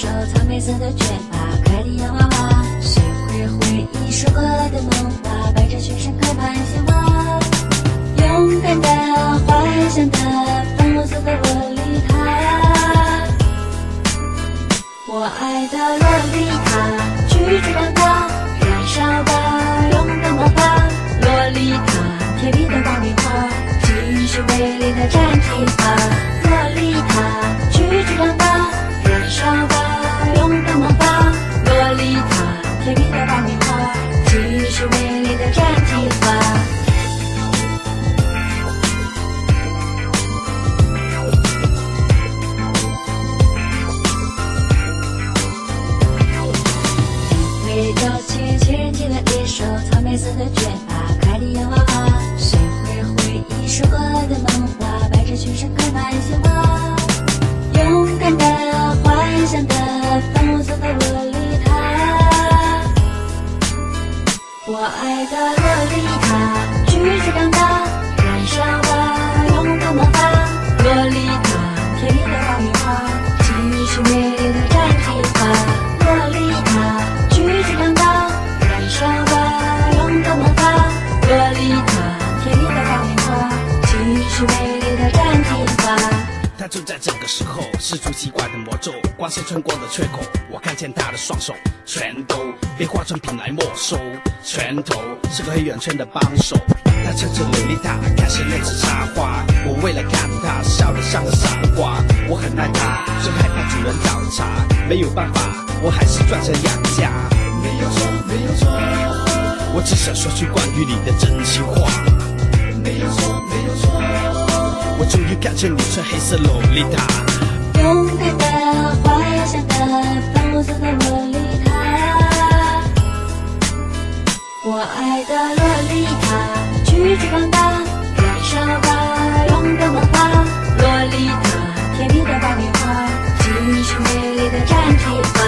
手藏白色的卷发，可爱的洋娃娃，学会回忆说过的梦话，白镇雪山开满鲜花。勇敢的，幻想的，粉红色的洛丽塔，我爱的洛丽塔，拒绝长大，燃烧吧，勇敢魔法，洛丽塔，甜蜜的爆米花，继续美丽的战绩吧。我爱的洛丽塔，他就在这个时候施出奇怪的魔咒，光线穿过了缺口，我看见他的双手全都被化妆品来没收，拳头是个黑眼圈的帮手。他撑着洛丽塔开始练起插花，我为了看他笑得像个傻瓜，我很爱他，却害怕主人找茬，没有办法，我还是赚钱养家。没有错，没有错，我只想说句关于你的真心话。没有错，没有错。我终于看见你穿黑色洛丽塔，勇敢的、幻想的、粉红色的洛丽塔。我爱的洛丽塔，去追长大，燃烧吧，勇敢魔法。洛丽塔，甜蜜的爆米花，继续美丽的战绩吧。洛丽塔，去追长大。